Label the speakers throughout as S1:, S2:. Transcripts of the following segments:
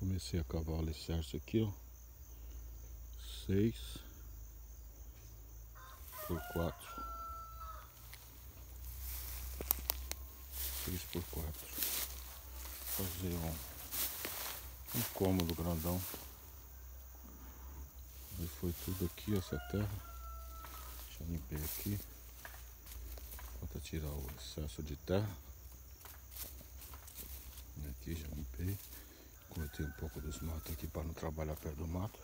S1: Comecei a cavar o alicerce aqui, ó. Seis por quatro. Seis por quatro. Fazer um, um cômodo grandão. E foi tudo aqui, essa terra. Eu limpar aqui. Para tirar o excesso de terra. Aqui já limpei. Cortei um pouco dos matos aqui para não trabalhar perto do mato.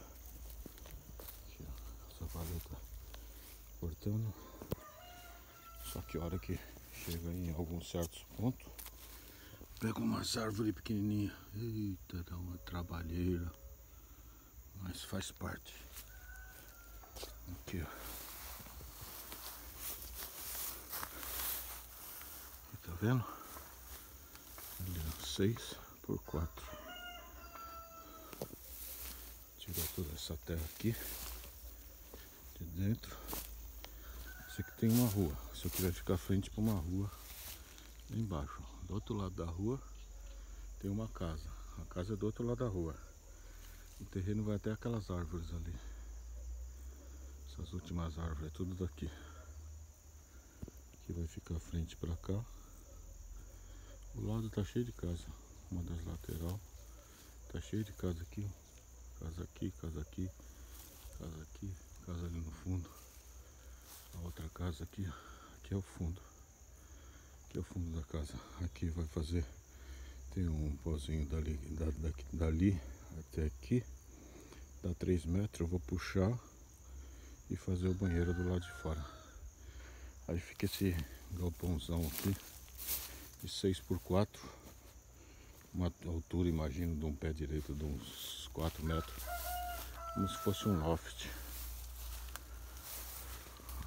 S1: Aqui, ó, essa valeta cortando. Só que a hora que chega em alguns certos pontos, pega umas árvores pequenininhas. Eita, dá uma trabalheira. Mas faz parte. Aqui, ó. Aqui, tá vendo? Ali, ó, seis por quatro. Tirar toda essa terra aqui de dentro. Isso aqui tem uma rua. Se eu quiser ficar frente para uma rua, embaixo. Do outro lado da rua tem uma casa. A casa é do outro lado da rua. O terreno vai até aquelas árvores ali. Essas últimas árvores, é tudo daqui. Aqui vai ficar frente para cá. O lado tá cheio de casa. Uma das lateral. Tá cheio de casa aqui, ó. Casa aqui, casa aqui, casa aqui, casa ali no fundo. A outra casa aqui, aqui é o fundo. Aqui é o fundo da casa. Aqui vai fazer. Tem um pozinho dali, da, daqui, dali até aqui. Dá 3 metros. Eu vou puxar e fazer o banheiro do lado de fora. Aí fica esse galpãozão aqui de 6 por 4 uma altura, imagino, de um pé direito de uns 4 metros, como se fosse um loft.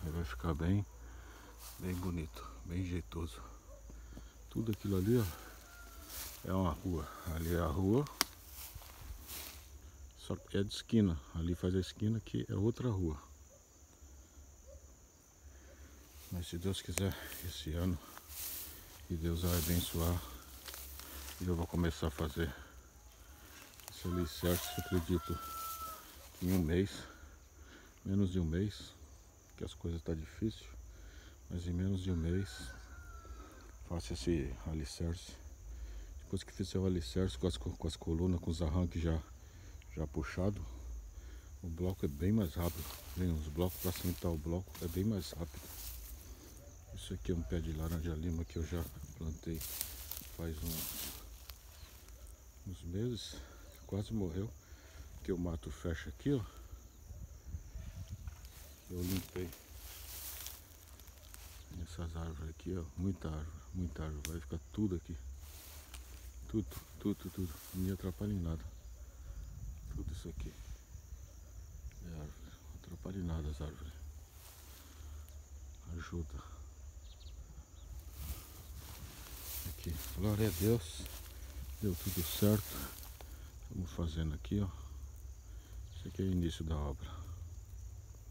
S1: Aí vai ficar bem, bem bonito, bem jeitoso. Tudo aquilo ali, ó, é uma rua. Ali é a rua, só que é de esquina. Ali faz a esquina, que é outra rua. Mas se Deus quiser, esse ano, e Deus vai abençoar e eu vou começar a fazer esse alicerce, acredito, em um mês, menos de um mês, que as coisas estão tá difíceis, mas em menos de um mês faço esse alicerce. Depois que fizer o alicerce com as, com as colunas, com os arranques já, já puxado, o bloco é bem mais rápido. Vem os blocos para sentar o bloco é bem mais rápido. Isso aqui é um pé de laranja lima que eu já plantei faz uns uns meses, quase morreu, que o mato fecha aqui, ó. Eu limpei essas árvores aqui, ó, muita árvore, muita árvore, vai ficar tudo aqui. Tudo, tudo, tudo, não me atrapalha em nada. Tudo isso aqui. É árvore, não atrapalha em nada as árvores. Ajuda. Aqui, glória a Deus. Deu tudo certo. Estamos fazendo aqui, ó. Esse aqui é o início da obra.